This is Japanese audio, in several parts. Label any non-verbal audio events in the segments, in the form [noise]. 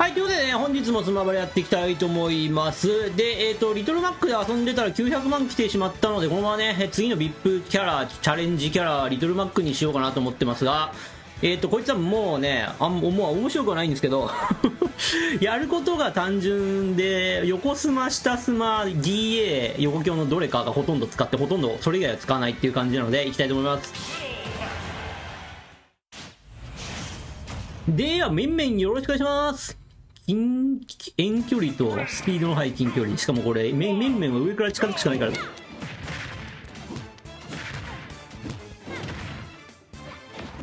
はい、ということでね、本日もスマブラやっていきたいと思います。で、えっ、と、リトルマックで遊んでたら900万来てしまったので、このままね、次の VIP キャラ、チャレンジキャラ、リトルマックにしようかなと思ってますが、えっ、と、こいつはもうね、あんもう面白くはないんですけど、[laughs] やることが単純で、横スマ、下スマ、DA、横強のどれかがほとんど使って、ほとんどそれ以外は使わないっていう感じなので、いきたいと思います。では、面々よろしくお願いします。近、遠距離とスピードの速い近距離。しかもこれ、面面々は上から近づくしかないから。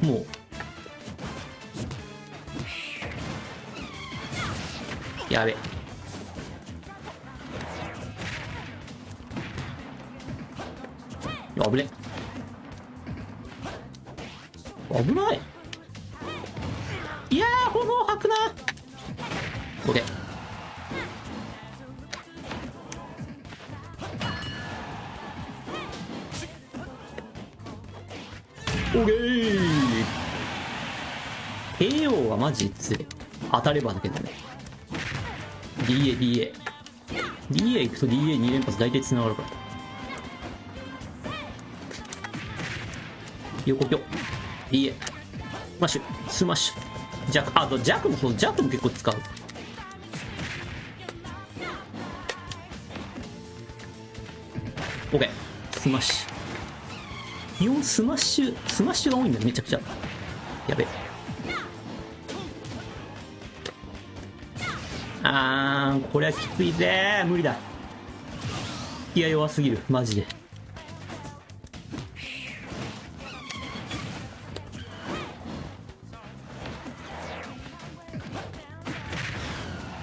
もう。やべ。危ね。危ない。いや、オッケー。オッケー KO はマジ強い。当たればだけどね。DA、DA。DA 行くと DA2 連発大体繋がるから。横強。DA。スマッシュ、スマッシュ。ジャック、あとジャックもそう、ジャックも結構使う。オッケー。スマッシュ。基本スマッシュ、スマッシュが多いんだよ、めちゃくちゃ。やべ。あー、これはきついぜ無理だ。気が弱すぎる、マジで。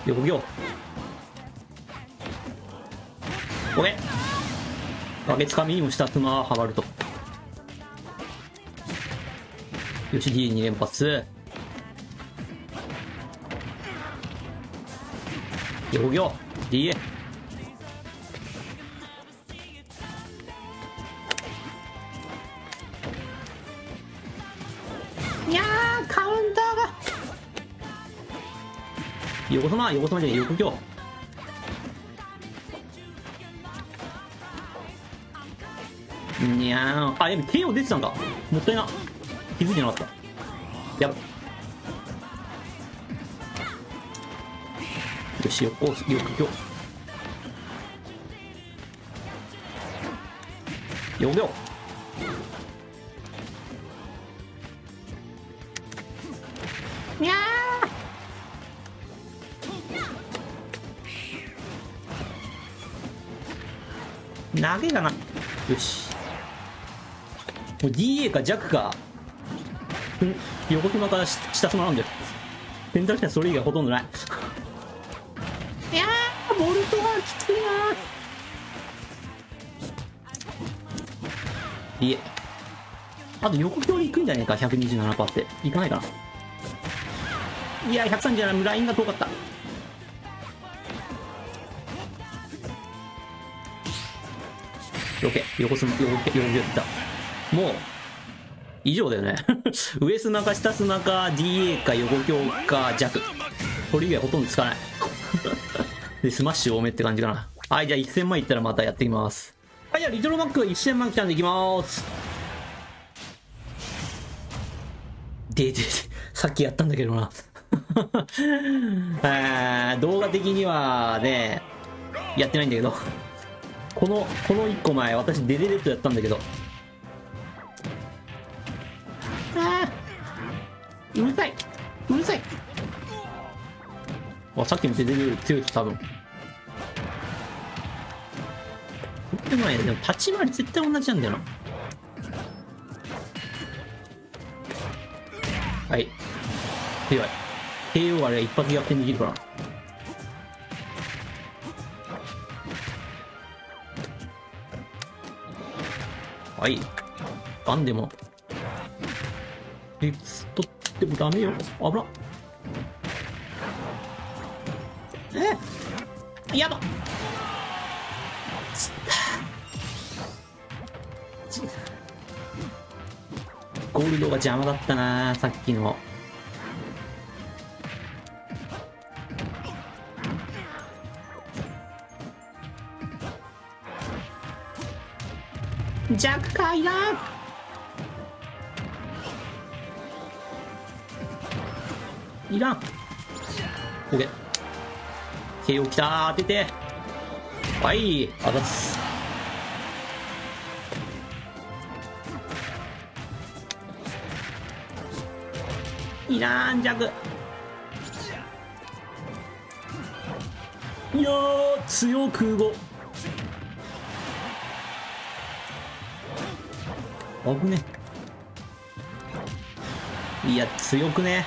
横行ごめんバケツ紙にも下妻はまるとよし D2 連発。横行 DA いやーカウンターが。横様横様じゃねえ横強にゃー。あやべ KO 出てたんだ。もったいな。気づいてなかった。やば。よし横横強横強にゃー。投げがな。よしもう DA か弱か。ん横島か下島なんだよ選択肢はそれ以外ほとんどない。いやーボルトはきついないえ。あと横強に行くんじゃねえか127%って。行かないかな。いや137ラインが遠かった。よけ横すま横横横ったもう以上だよね。[laughs] 上スマか下スマか DA か横強か弱。これ以外ほとんど使わない。[laughs] でスマッシュ多めって感じかな。はいじゃあ1000万いったらまたやっていきます。はいじゃあリトルマック1000万来たんでいきます。ででさっきやったんだけどな。[laughs] え動画的にはねやってないんだけど。このこの1個前私デデデットやったんだけど。うるさい。うるさい。あさっきのデデデより強い人多分。でもねでも立ち回り絶対同じなんだよな。はい。強い KO あれ一発逆転できるから。はい。ガンでも。リプ取っってもダメよ。危な。え？やば。ゴールドが邪魔だったなさっきの。弱快だ。いらん。いらん OK KO きた当てて。はい。あざっす。いらん弱いやー強空語危ね。いや強くね。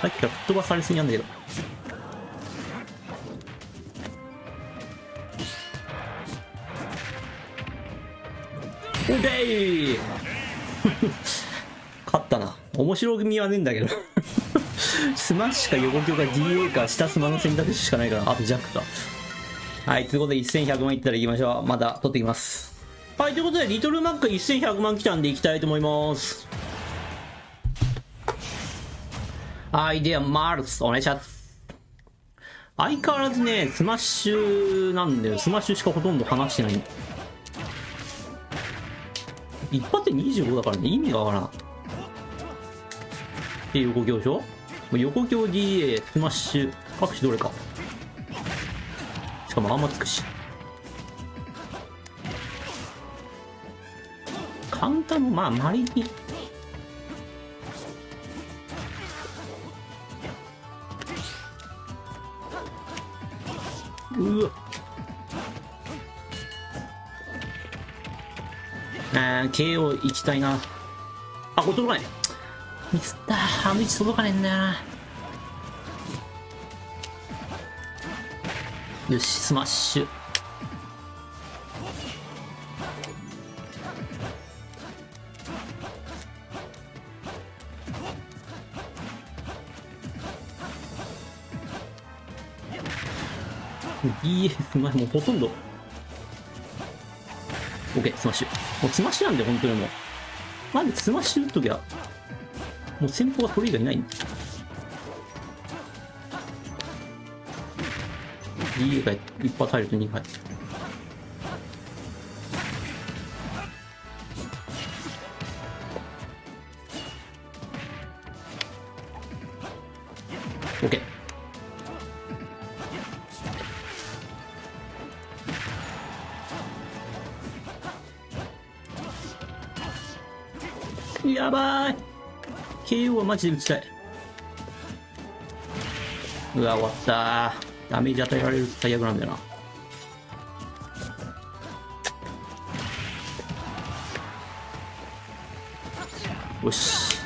さっきから吹っ飛ばされすぎなんだけど。オッケー！[laughs] 勝ったな。面白みはねえんだけど。[laughs] スマッシュか横強か DA か下スマの選択肢しかないからあとジャックか。はいということで1100万いったらいきましょう。また取ってきます。はいということでリトルマック1100万来たんでいきたいと思います。はいではマルスお願いします。相変わらずねスマッシュなんだよ。スマッシュしかほとんど話してない。一発で25だからね。意味がわからん。で横強でしょ横強 DA スマッシュ各種どれか。しかもあんまつくし。カウンターもまあまりにうわ。あー KO 行きたいな。あこれ届かない。ミスったあの位置届かねえんだよな。よしスマッシュいいえ、もうほとんど。OK スマッシュ。もうスマッシュなんで本当にもう。なんでスマッシュ打っときゃもう戦法はそれ以外ないんだ。DA が一発入ると2回やばい。KO はマジで打ちたい。うわ終わった。ダメージ与えられると最悪なんだよな。よし。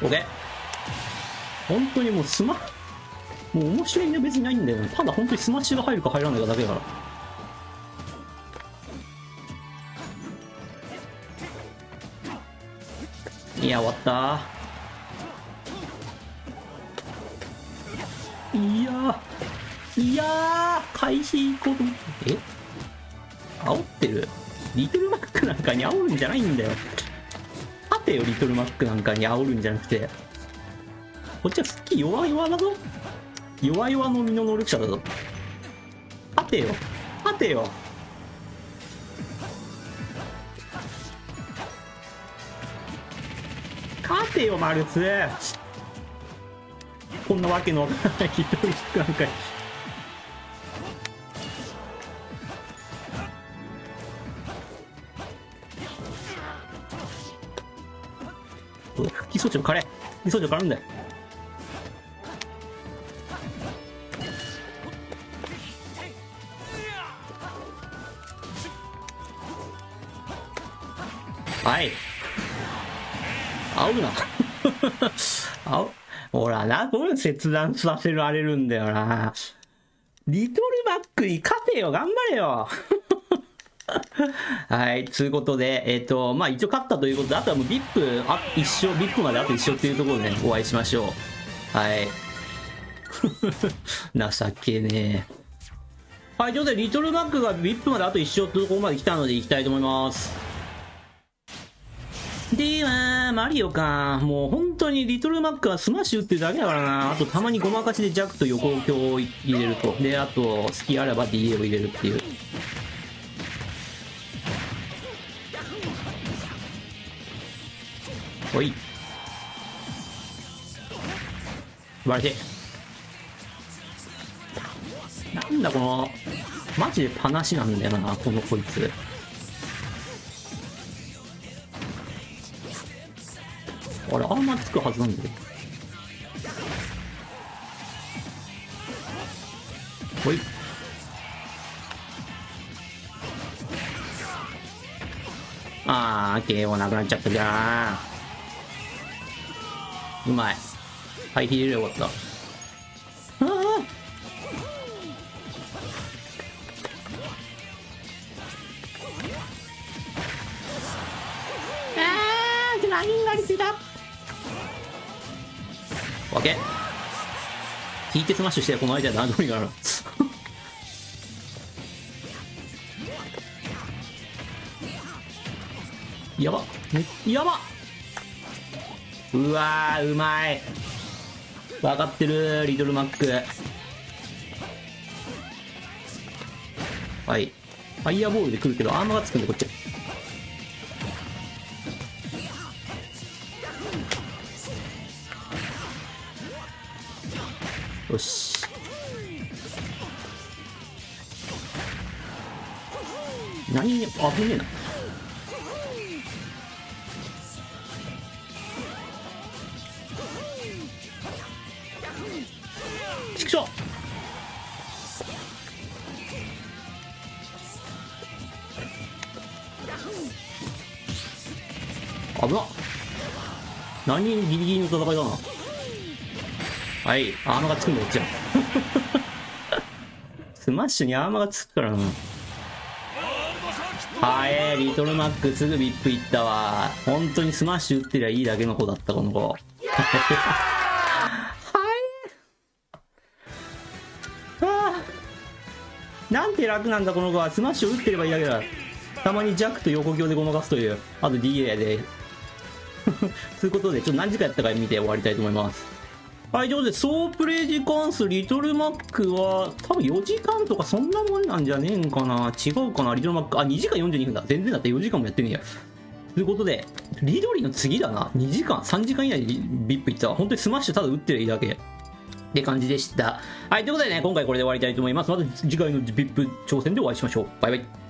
オッケー。本当にもうスマもう面白いのは別にないんだよねただ本当にスマッシュが入るか入らないかだけだから。いや終わった。いやいや開始行こうと思って。え？煽ってる？リトルマックなんかに煽るんじゃないんだよ。勝てよリトルマックなんかに煽るんじゃなくて。こっちは好き弱々だぞ。弱々の身の能力者だぞ。勝てよ勝てよ。てよマルツ。こんなわけのわからないリトルマックなんか。にうわ復帰装置のカレー復帰装置の絡んだ。よはい。煽るな [laughs] 煽ほらなこういう切断させられるんだよなリトルマックに勝てよ頑張れよ [laughs] はい、ということで、えっ、と、まあ一応勝ったということで、あとはもう VIP、あ一生、VIP まであと一生っていうところでね、お会いしましょう。はい。[laughs] 情けねえ。はい、ということで、リトルマックが VIP まであと一生っていうところまで来たので行きたいと思います。では、マリオか。もう本当にリトルマックはスマッシュ打ってるだけだからな。あとたまにごまかしでジャックと横強を入れると。で、あと、隙あれば DA を入れるっていう。おい。素晴らしい。なんだこの、マジでパナシなんだよな、このこいつ。あれ、アーマーつくはずなんだけど。ほい。ああ、KO なくなっちゃったじゃん。うまい。はい、入れればよかった。オッケー。引いてスマッシュして、この間何度にがある [laughs] やば。やば。うわーうまい。分かってるリトルマック。はい。ファイヤーボールで来るけどアーマーがつくんでこっち。よし。何に危ねえな。ちくしょう危な。なかなかギリギリの戦いだな。はい。アーマーがつくんだこっちは [laughs] スマッシュにアーマーがつくからな。はい。リトルマックすぐ VIPいったわ。本当にスマッシュ打ってりゃいいだけの子だったこの子。なんて楽なんだこの子は。スマッシュを打ってればいいだけだ。たまにジャックと横強でごまかすという。あと DA で。[laughs] ということでちょっと何時間やったか見て終わりたいと思いますはいということで総プレイ時間数リトルマックは多分4時間とかそんなもんなんじゃねえんかな？違うかな？リトルマックあ2時間42分だ全然だって4時間もやってねえやということで、リドリーの次だな。2時間、3時間以内に VIPいったわ。本当にスマッシュただ打ってりゃいいだけ。って感じでした。はい、ということでね、今回これで終わりたいと思います。また次回の VIP 挑戦でお会いしましょう。バイバイ。